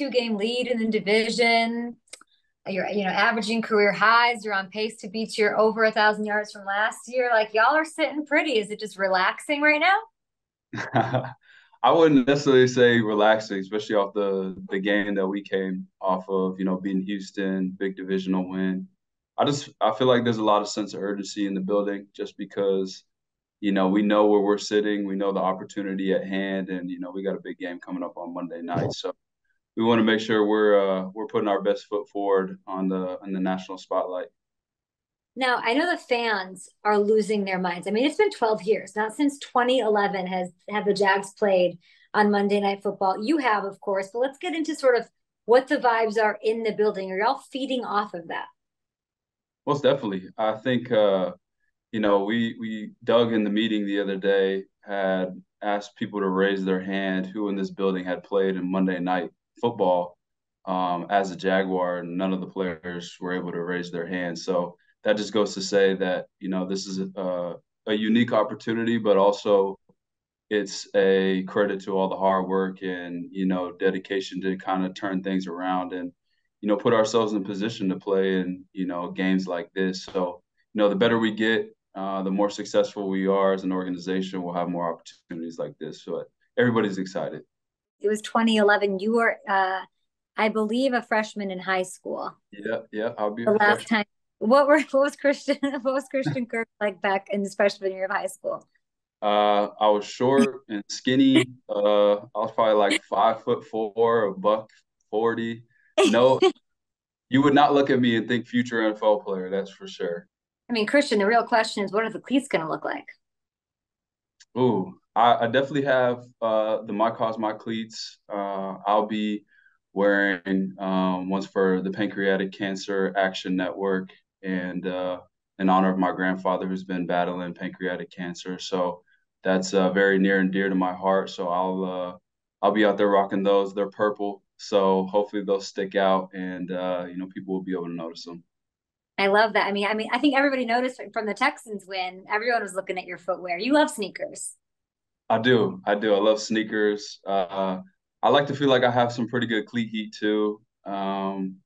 two game lead in the division. You're, you know, averaging career highs. You're on pace to beat your over a thousand yards from last year. Like y'all are sitting pretty. Is it just relaxing right now? I wouldn't necessarily say relaxing, especially off the the game that we came off of. You know, beating Houston, big divisional win. I just I feel like there's a lot of sense of urgency in the building, just because you know we know where we're sitting, we know the opportunity at hand, and you know we got a big game coming up on Monday night, so we want to make sure we're uh, we're putting our best foot forward on the on the national spotlight. Now, I know the fans are losing their minds. I mean, it's been 12 years, not since 2011 has have the Jags played on Monday Night Football. You have, of course, but let's get into sort of what the vibes are in the building. Are y'all feeding off of that? Most definitely. I think uh, you know, we we dug in the meeting the other day, had asked people to raise their hand who in this building had played in Monday night football um, as a Jaguar, none of the players were able to raise their hands. So that just goes to say that you know this is a, a unique opportunity, but also it's a credit to all the hard work and you know dedication to kind of turn things around and you know put ourselves in position to play in you know games like this. So you know the better we get, uh, the more successful we are as an organization. We'll have more opportunities like this. So everybody's excited. It was 2011. You were, uh, I believe, a freshman in high school. Yeah, yeah. I'll be the last freshman. time what were what was Christian what was Christian Kirk like back in his freshman year of high school? Uh, I was short and skinny. Uh, I was probably like five foot four, a buck forty. No, you would not look at me and think future NFL player. That's for sure. I mean, Christian, the real question is, what are the cleats going to look like? Ooh, I, I definitely have uh, the My Cause My cleats. Uh, I'll be wearing um, ones for the Pancreatic Cancer Action Network and uh, in honor of my grandfather who's been battling pancreatic cancer. So that's uh, very near and dear to my heart. So I'll uh, I'll be out there rocking those. They're purple, so hopefully they'll stick out, and uh, you know people will be able to notice them. I love that. I mean, I mean, I think everybody noticed from the Texans win. Everyone was looking at your footwear. You love sneakers. I do. I do. I love sneakers. Uh, I like to feel like I have some pretty good cleat heat too. Um,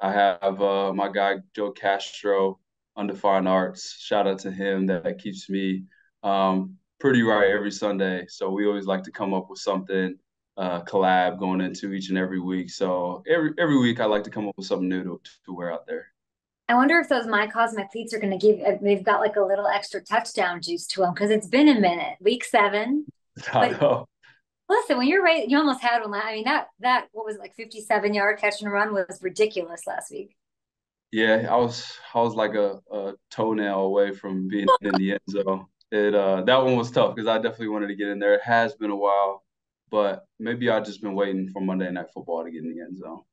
I have uh, my guy Joe Castro under Fine Arts. Shout out to him. That, keeps me um, pretty right every Sunday. So we always like to come up with something uh, collab going into each and every week. So every every week I like to come up with something new to, to wear out there. I wonder if those My Cause My cleats are going to give. They've got like a little extra touchdown juice to them because it's been a minute. Week seven. I know. Listen, when you're right, you almost had one. I mean, that that what was it, like 57 yard catch and run was ridiculous last week. Yeah, I was I was like a, a toenail away from being in the end zone. It uh that one was tough because I definitely wanted to get in there. It has been a while, but maybe I've just been waiting for Monday Night Football to get in the end zone.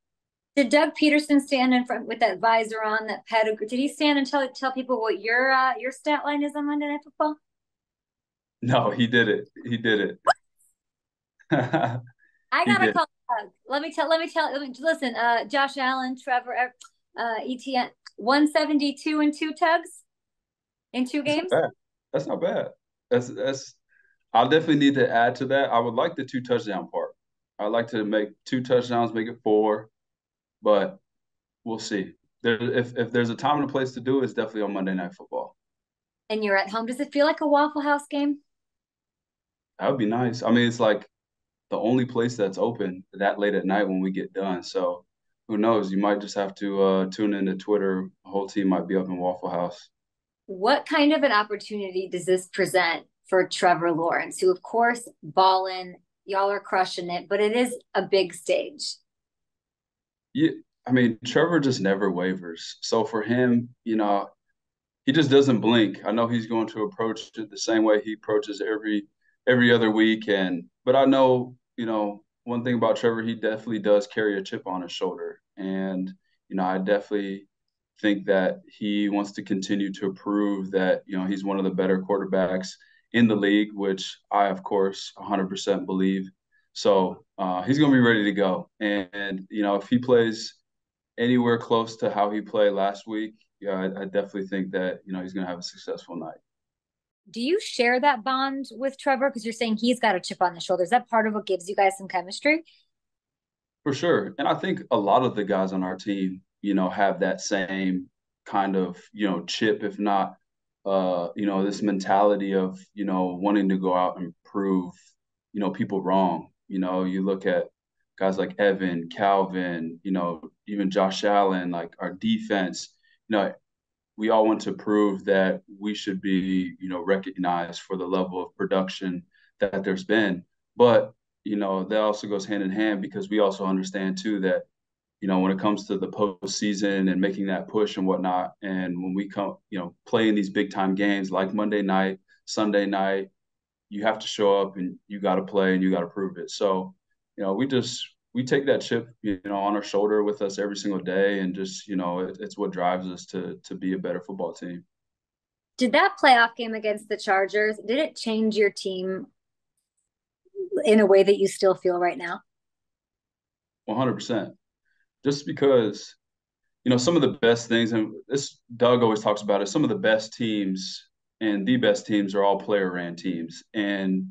Did Doug Pederson stand in front with that visor on, that pedigree? Did he stand and tell tell people what your uh, your stat line is on Monday Night Football? No, he did it. He did it. I gotta call Doug. Let me tell. Let me tell. Let me, listen, uh, Josh Allen, Trevor, uh, uh ETN, one seventy two and two tugs in two games. That's not, that's not bad. That's that's. I'll definitely need to add to that. I would like the two touchdown part. I'd like to make two touchdowns, make it four, but we'll see. There, if if there's a time and a place to do it, it's definitely on Monday Night Football. And you're at home. Does it feel like a Waffle House game? That would be nice. I mean, it's like the only place that's open that late at night when we get done. So who knows? You might just have to uh, tune into Twitter. The whole team might be up in Waffle House. What kind of an opportunity does this present for Trevor Lawrence, who, of course, balling, y'all are crushing it, but it is a big stage. Yeah, I mean, Trevor just never wavers. So for him, you know, he just doesn't blink. I know he's going to approach it the same way he approaches every every other week, and but I know you know, one thing about Trevor, he definitely does carry a chip on his shoulder. And, you know, I definitely think that he wants to continue to prove that, you know, he's one of the better quarterbacks in the league, which I, of course, 100% believe. So uh, he's going to be ready to go. And, and, you know, if he plays anywhere close to how he played last week, yeah, I, I definitely think that, you know, he's going to have a successful night do you share that bond with Trevor? Because you're saying he's got a chip on the shoulder. Is that part of what gives you guys some chemistry? For sure. And I think a lot of the guys on our team, you know, have that same kind of, you know, chip, if not, uh, you know, this mentality of, you know, wanting to go out and prove, you know, people wrong. You know, you look at guys like Evan, Calvin, you know, even Josh Allen, like our defense, you know, we all want to prove that we should be, you know, recognized for the level of production that there's been. But you know, that also goes hand in hand because we also understand too that, you know, when it comes to the postseason and making that push and whatnot, and when we come, you know, play in these big time games like Monday night, Sunday night, you have to show up and you got to play and you got to prove it. So, you know, we just we take that chip, you know, on our shoulder with us every single day, and just you know, it, it's what drives us to to be a better football team. Did that playoff game against the Chargers did it change your team in a way that you still feel right now? 100%. Just because, you know, some of the best things, and this Doug always talks about it, some of the best teams and the best teams are all player ran teams. And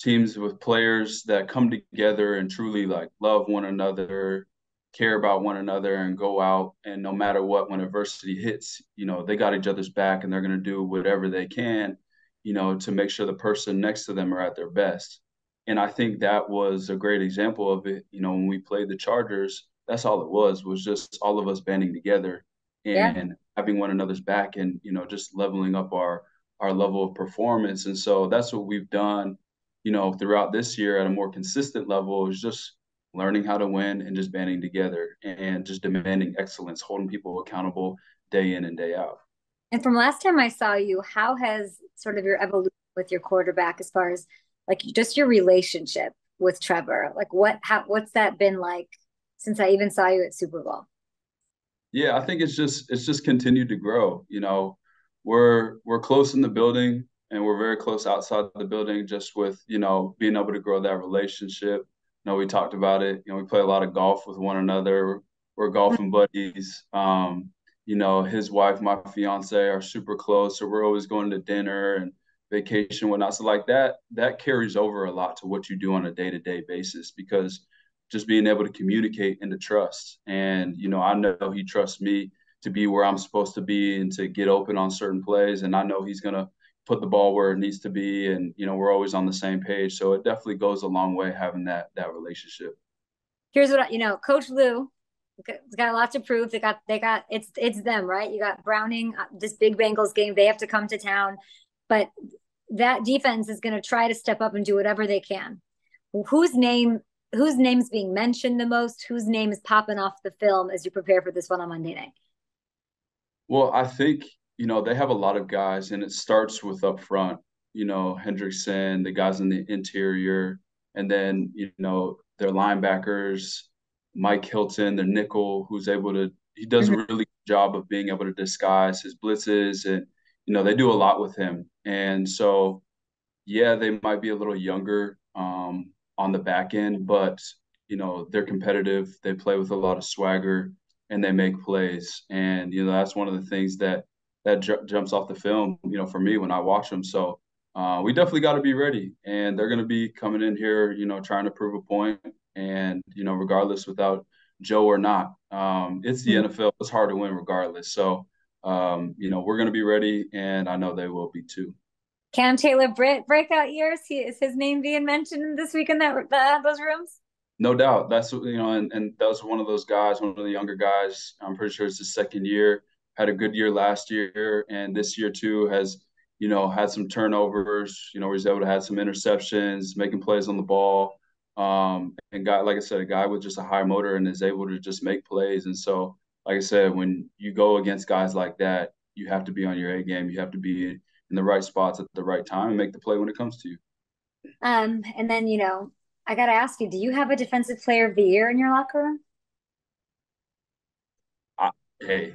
teams with players that come together and truly like love one another, care about one another, and go out and no matter what, when adversity hits, you know, they got each other's back and they're going to do whatever they can, you know, to make sure the person next to them are at their best. And I think that was a great example of it. You know, when we played the Chargers, that's all it was, was just all of us banding together and yeah. having one another's back and, you know, just leveling up our our level of performance. And so that's what we've done, you know, throughout this year at a more consistent level is just learning how to win and just banding together and just demanding excellence, holding people accountable day in and day out. And from last time I saw you, how has sort of your evolution with your quarterback as far as like just your relationship with Trevor. Like what how what's that been like since I even saw you at Super Bowl? Yeah, I think it's just it's just continued to grow. You know, we're we're close in the building and we're very close outside the building just with, you know, being able to grow that relationship. You know, we talked about it. You know, we play a lot of golf with one another. We're golfing buddies. Um, you know, his wife, my fiance, are super close. So we're always going to dinner and vacation, whatnot. So like that, that carries over a lot to what you do on a day to day basis because just being able to communicate and to trust. And, you know, I know he trusts me to be where I'm supposed to be and to get open on certain plays. And I know he's going to put the ball where it needs to be. And, you know, we're always on the same page. So it definitely goes a long way having that, that relationship. Here's what I, you know, coach Lou, got a lot to prove. They got, they got, it's, it's them, right? You got Browning, uh, this big Bengals game. They have to come to town, but that defense is going to try to step up and do whatever they can. Whose name whose name's being mentioned the most? Whose name is popping off the film as you prepare for this one on Monday night? Well, I think you know they have a lot of guys, and it starts with up front. You know, Hendrickson, the guys in the interior, and then you know their linebackers, Mike Hilton, the nickel, who's able to he does mm-hmm. a really good job of being able to disguise his blitzes and you know, they do a lot with him. And so, yeah, they might be a little younger um, on the back end, but, you know, they're competitive. They play with a lot of swagger and they make plays. And, you know, that's one of the things that, that j- jumps off the film, you know, for me when I watch them. So uh, we definitely got to be ready. And they're going to be coming in here, you know, trying to prove a point. And, you know, regardless without Joe or not, um, it's the mm-hmm. NFL. It's hard to win regardless. So, um, you know, we're going to be ready, and I know they will be too. Cam Taylor Britt breakout years. He is his name being mentioned this week in that uh, those rooms. No doubt. That's you know, and and that was one of those guys, one of the younger guys. I'm pretty sure it's his second year. Had a good year last year, and this year too has you know had some turnovers. You know, he's able to have some interceptions, making plays on the ball. Um, and got like I said, a guy with just a high motor and is able to just make plays. And so like I said, when you go against guys like that, you have to be on your A game. You have to be in the right spots at the right time and make the play when it comes to you. Um, and then you know, I got to ask you, do you have a defensive player of the year in your locker room? I, hey,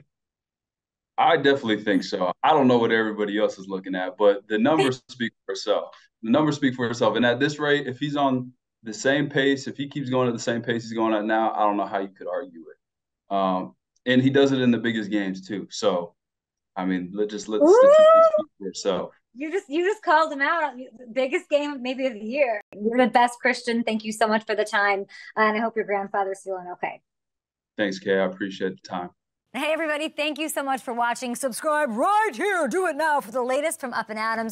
I definitely think so. I don't know what everybody else is looking at, but the numbers speak for itself. The numbers speak for itself. And at this rate, if he's on the same pace, if he keeps going at the same pace he's going at now, I don't know how you could argue it. Um, and he does it in the biggest games too. So, I mean, let just let the statistics speak for itself. You just you just called him out. Biggest game maybe of the year. You're the best, Christian. Thank you so much for the time, uh, and I hope your grandfather's feeling okay. Thanks, Kay. I appreciate the time. Hey, everybody, thank you so much for watching. Subscribe right here. Do it now for the latest from Up and Adams.